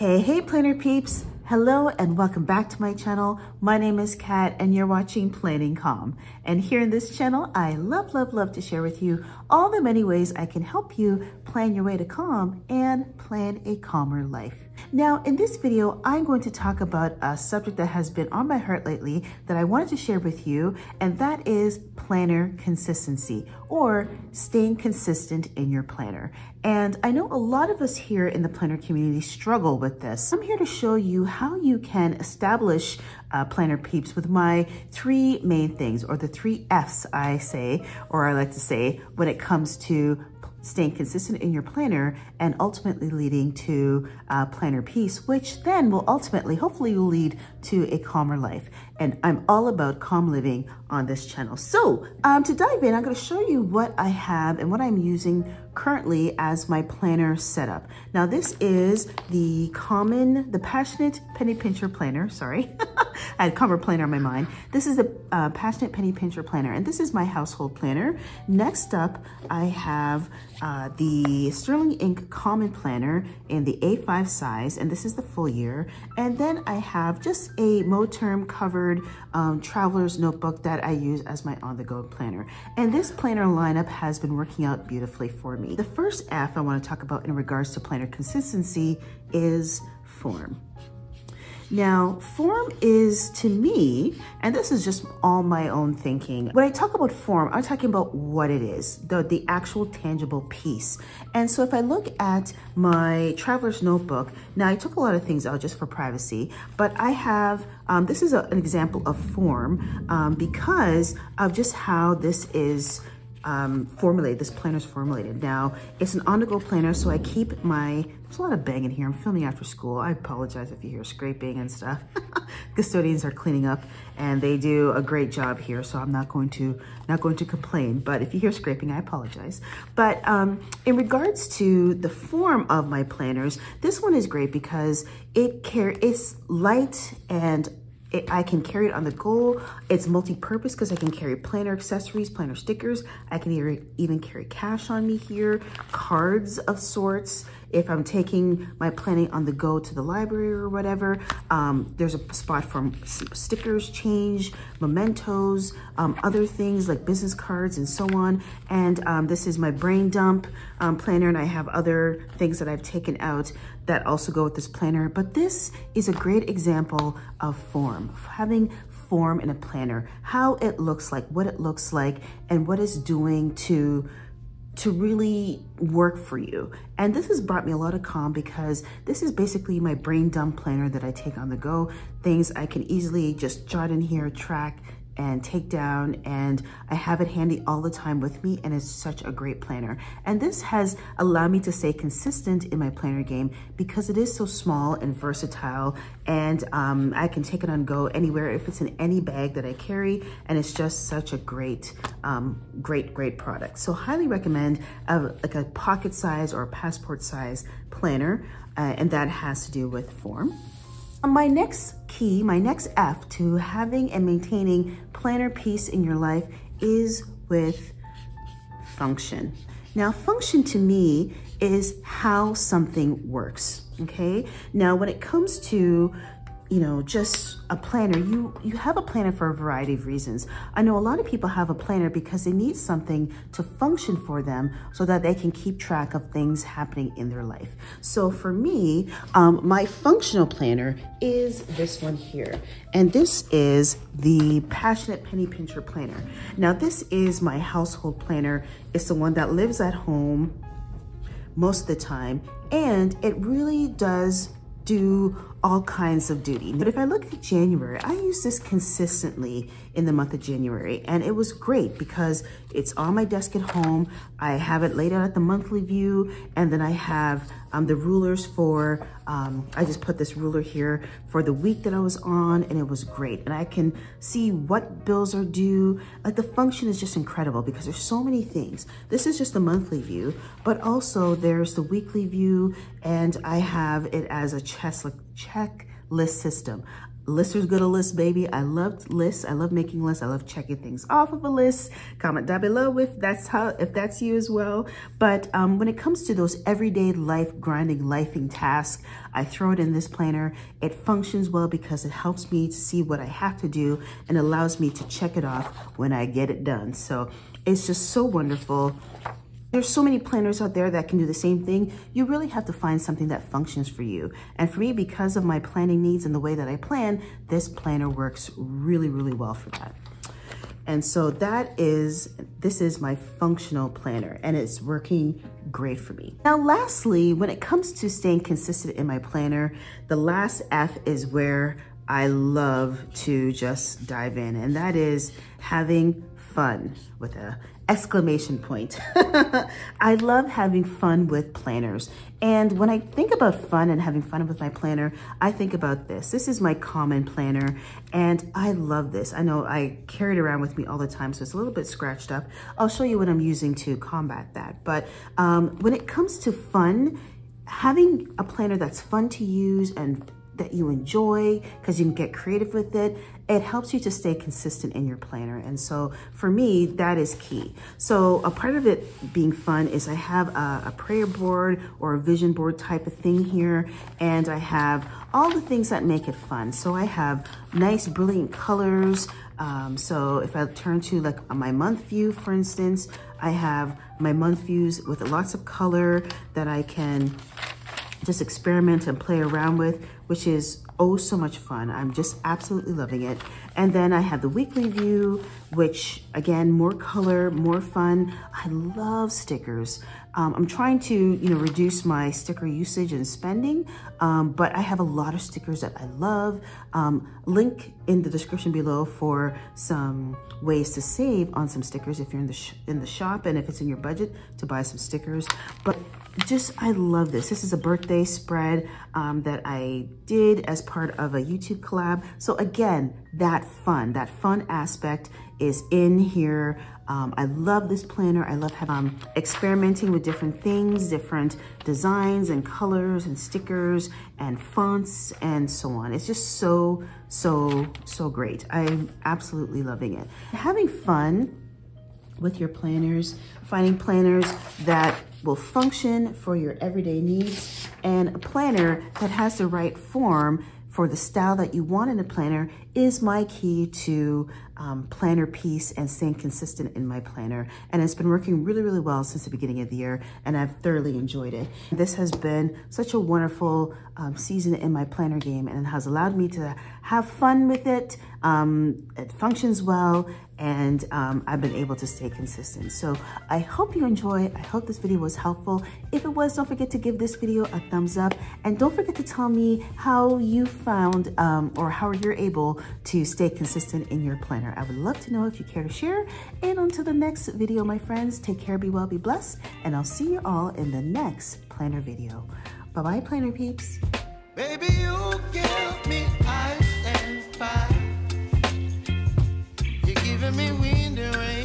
Hey, hey planner peeps. Hello and welcome back to my channel. My name is Kat and you're watching Planning Calm. And here in this channel, I love, love, love to share with you all the many ways I can help you plan your way to calm and plan a calmer life. Now, in this video, I'm going to talk about a subject that has been on my heart lately that I wanted to share with you, and that is planner consistency or staying consistent in your planner. And I know a lot of us here in the planner community struggle with this. I'm here to show you how you can establish uh, planner peeps with my three main things or the three F's I say, or I like to say when it comes to staying consistent in your planner and ultimately leading to uh, planner peace, which then will ultimately, hopefully will lead to a calmer life. And I'm all about calm living on this channel. So um, to dive in, I'm gonna show you what I have and what I'm using currently as my planner setup. Now this is the common, the Passionate Penny Pincher Planner, sorry. I had cover Planner on my mind. This is the uh, Passionate Penny Pincher Planner, and this is my household planner. Next up, I have uh, the Sterling Ink Common Planner in the A5 size, and this is the full year. And then I have just a Moterm covered um, traveler's notebook that I use as my on-the-go planner. And this planner lineup has been working out beautifully for me. The first F I wanna talk about in regards to planner consistency is form. Now, form is to me, and this is just all my own thinking. When I talk about form, I'm talking about what it is, the, the actual tangible piece. And so if I look at my traveler's notebook, now I took a lot of things out just for privacy, but I have, um, this is a, an example of form um, because of just how this is um, formulated, this planner's formulated. Now, it's an on-the-go planner, so I keep my, there's a lot of banging here. I'm filming after school. I apologize if you hear scraping and stuff. Custodians are cleaning up and they do a great job here, so I'm not going to, not going to complain. But if you hear scraping, I apologize. But um, in regards to the form of my planners, this one is great because it care, it's light and it, I can carry it on the go. It's multi-purpose because I can carry planner accessories, planner stickers. I can even carry cash on me here, cards of sorts. If I'm taking my planning on the go to the library or whatever, um, there's a spot for stickers, change, mementos, um, other things like business cards and so on. And um, this is my brain dump um, planner and I have other things that I've taken out that also go with this planner. But this is a great example of form, having form in a planner, how it looks like, what it looks like, and what it's doing to to really work for you. And this has brought me a lot of calm because this is basically my brain dump planner that I take on the go. Things I can easily just jot in here, track, and take down and I have it handy all the time with me and it's such a great planner. And this has allowed me to stay consistent in my planner game because it is so small and versatile and um, I can take it on go anywhere if it's in any bag that I carry and it's just such a great, um, great, great product. So highly recommend a, like a pocket size or a passport size planner uh, and that has to do with form. My next key, my next F to having and maintaining planner peace in your life is with function. Now, function to me is how something works, okay? Now, when it comes to you know, just a planner. You, you have a planner for a variety of reasons. I know a lot of people have a planner because they need something to function for them so that they can keep track of things happening in their life. So for me, um, my functional planner is this one here. And this is the Passionate Penny Pincher Planner. Now this is my household planner. It's the one that lives at home most of the time. And it really does do all kinds of duty. But if I look at January, I use this consistently in the month of January and it was great because it's on my desk at home. I have it laid out at the monthly view and then I have um, the rulers for, um, I just put this ruler here for the week that I was on and it was great. And I can see what bills are due. Like the function is just incredible because there's so many things. This is just the monthly view, but also there's the weekly view and I have it as a chess, checklist system. Listers good to list, baby. I love lists. I love making lists. I love checking things off of a list. Comment down below if that's how, if that's you as well. But um, when it comes to those everyday life grinding, lifing tasks, I throw it in this planner. It functions well because it helps me to see what I have to do and allows me to check it off when I get it done. So it's just so wonderful. There's so many planners out there that can do the same thing. You really have to find something that functions for you. And for me, because of my planning needs and the way that I plan, this planner works really, really well for that. And so that is, this is my functional planner and it's working great for me. Now, lastly, when it comes to staying consistent in my planner, the last F is where I love to just dive in and that is having fun with a exclamation point. I love having fun with planners. And when I think about fun and having fun with my planner, I think about this. This is my common planner and I love this. I know I carry it around with me all the time, so it's a little bit scratched up. I'll show you what I'm using to combat that. But um, when it comes to fun, having a planner that's fun to use and that you enjoy because you can get creative with it. It helps you to stay consistent in your planner. And so for me, that is key. So a part of it being fun is I have a, a prayer board or a vision board type of thing here. And I have all the things that make it fun. So I have nice, brilliant colors. Um, so if I turn to like my month view, for instance, I have my month views with lots of color that I can just experiment and play around with, which is oh so much fun. I'm just absolutely loving it. And then I have the weekly view, which again, more color, more fun. I love stickers. Um, I'm trying to, you know, reduce my sticker usage and spending, um, but I have a lot of stickers that I love. Um, link in the description below for some ways to save on some stickers if you're in the in the shop and if it's in your budget to buy some stickers. But just, I love this. This is a birthday spread um, that I did as part of a YouTube collab. So again, that fun, that fun aspect is in here. Um, I love this planner. I love having, um, experimenting with different things, different designs and colors and stickers and fonts and so on. It's just so, so, so great. I'm absolutely loving it. Having fun with your planners, finding planners that will function for your everyday needs and a planner that has the right form for the style that you want in a planner is my key to um, planner peace and staying consistent in my planner. And it's been working really, really well since the beginning of the year and I've thoroughly enjoyed it. This has been such a wonderful um, season in my planner game and it has allowed me to have fun with it. Um, it functions well and um, I've been able to stay consistent. So I hope you enjoy. I hope this video was helpful. If it was, don't forget to give this video a thumbs up and don't forget to tell me how you found um, or how you're able to stay consistent in your planner. I would love to know if you care to share. And until the next video, my friends, take care, be well, be blessed, and I'll see you all in the next planner video. Bye-bye, planner peeps. doing.